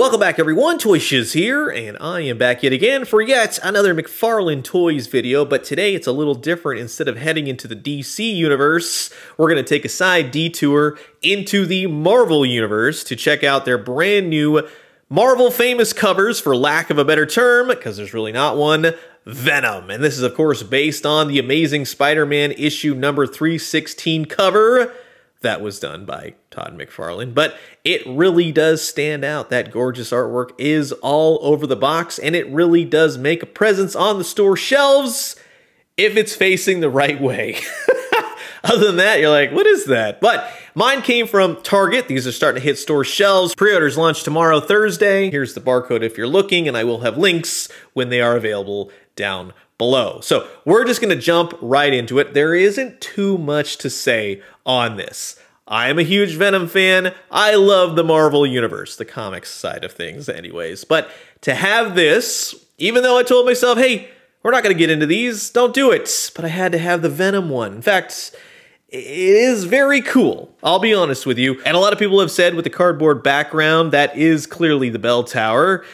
welcome back everyone, Toy here, and I am back yet again for yet another McFarlane Toys video, but today it's a little different. Instead of heading into the DC universe, we're going to take a side detour into the Marvel universe to check out their brand new Marvel famous covers, for lack of a better term, because there's really not one, Venom. And this is of course based on the Amazing Spider-Man issue number 316 cover, that was done by Todd McFarlane, but it really does stand out. That gorgeous artwork is all over the box, and it really does make a presence on the store shelves if it's facing the right way. Other than that, you're like, what is that? But mine came from Target. These are starting to hit store shelves. Pre-orders launch tomorrow, Thursday. Here's the barcode if you're looking, and I will have links when they are available down below. So we're just going to jump right into it. There isn't too much to say on this. I am a huge Venom fan. I love the Marvel Universe, the comics side of things anyways. But to have this, even though I told myself, hey, we're not going to get into these, don't do it. But I had to have the Venom one. In fact, it is very cool. I'll be honest with you. And a lot of people have said with the cardboard background, that is clearly the bell tower.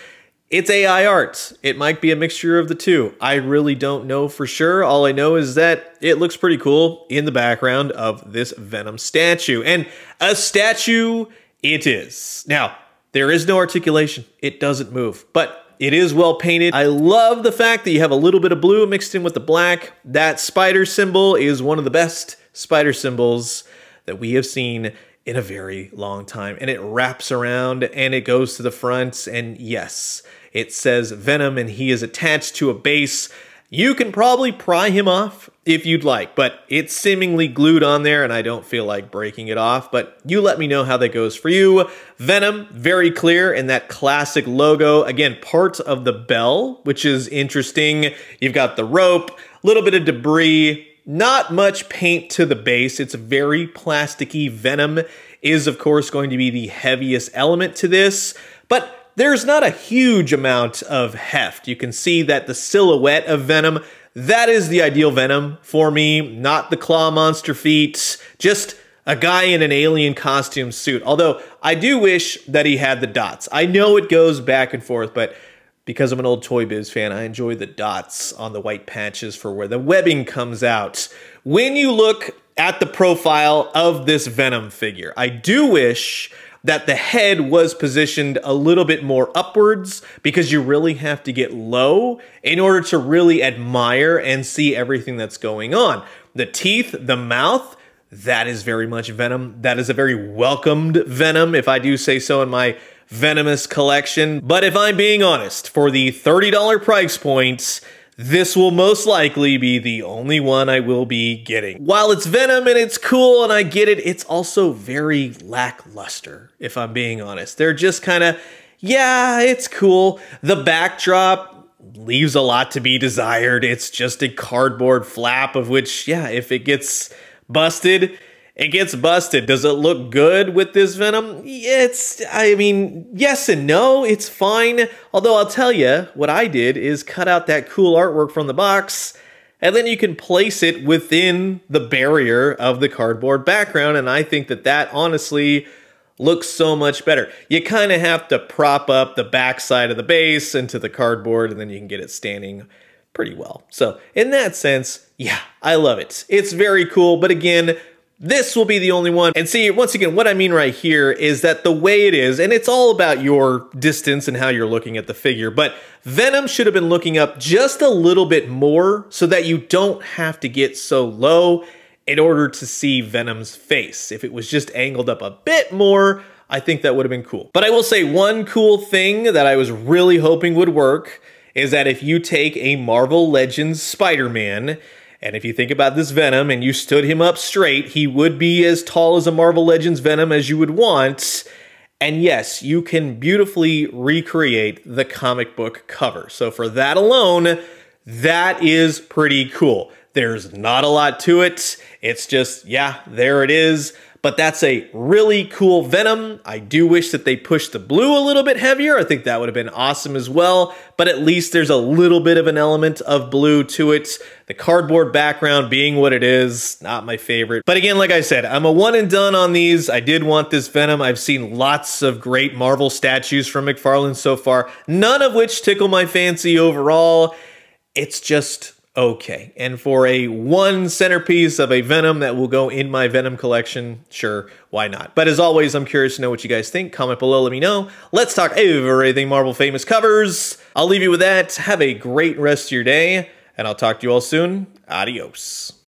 It's AI art. It might be a mixture of the two. I really don't know for sure. All I know is that it looks pretty cool in the background of this Venom statue. And a statue it is. Now, there is no articulation. It doesn't move, but it is well painted. I love the fact that you have a little bit of blue mixed in with the black. That spider symbol is one of the best spider symbols that we have seen in a very long time. And it wraps around and it goes to the front. And yes, it says Venom and he is attached to a base. You can probably pry him off if you'd like, but it's seemingly glued on there and I don't feel like breaking it off, but you let me know how that goes for you. Venom, very clear in that classic logo. Again, part of the bell, which is interesting. You've got the rope, a little bit of debris, not much paint to the base. It's very plasticky. Venom is, of course, going to be the heaviest element to this, but there's not a huge amount of heft. You can see that the silhouette of Venom, that is the ideal Venom for me, not the claw monster feet, just a guy in an alien costume suit. Although I do wish that he had the dots. I know it goes back and forth, but because I'm an old Toy Biz fan, I enjoy the dots on the white patches for where the webbing comes out. When you look at the profile of this Venom figure, I do wish that the head was positioned a little bit more upwards because you really have to get low in order to really admire and see everything that's going on. The teeth, the mouth, that is very much Venom. That is a very welcomed Venom, if I do say so in my venomous collection. But if I'm being honest, for the $30 price points, this will most likely be the only one I will be getting. While it's Venom and it's cool and I get it, it's also very lackluster, if I'm being honest. They're just kind of, yeah, it's cool. The backdrop leaves a lot to be desired. It's just a cardboard flap of which, yeah, if it gets busted, it gets busted. Does it look good with this Venom? It's, I mean, yes and no, it's fine. Although I'll tell you, what I did is cut out that cool artwork from the box, and then you can place it within the barrier of the cardboard background, and I think that that honestly looks so much better. You kind of have to prop up the backside of the base into the cardboard, and then you can get it standing pretty well. So in that sense, yeah, I love it. It's very cool, but again, this will be the only one. And see, once again, what I mean right here is that the way it is, and it's all about your distance and how you're looking at the figure, but Venom should have been looking up just a little bit more so that you don't have to get so low in order to see Venom's face. If it was just angled up a bit more, I think that would have been cool. But I will say one cool thing that I was really hoping would work is that if you take a Marvel Legends Spider-Man and if you think about this Venom and you stood him up straight, he would be as tall as a Marvel Legends Venom as you would want. And yes, you can beautifully recreate the comic book cover. So for that alone, that is pretty cool. There's not a lot to it. It's just, yeah, there it is but that's a really cool Venom. I do wish that they pushed the blue a little bit heavier. I think that would have been awesome as well, but at least there's a little bit of an element of blue to it. The cardboard background being what it is, not my favorite. But again, like I said, I'm a one and done on these. I did want this Venom. I've seen lots of great Marvel statues from McFarlane so far, none of which tickle my fancy overall. It's just okay. And for a one centerpiece of a Venom that will go in my Venom collection, sure, why not? But as always, I'm curious to know what you guys think. Comment below, let me know. Let's talk everything Marvel Famous covers. I'll leave you with that. Have a great rest of your day, and I'll talk to you all soon. Adios.